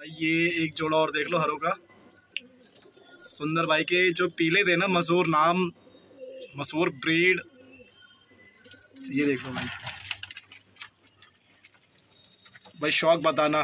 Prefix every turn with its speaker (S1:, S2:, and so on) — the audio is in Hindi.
S1: भाई, ये एक जोड़ा और देख लो हरों का। सुंदर भाई के जो पीले थे ना मसूर नाम मसूर ब्रीड ये देख लो भाई। भाई, शौक बताना।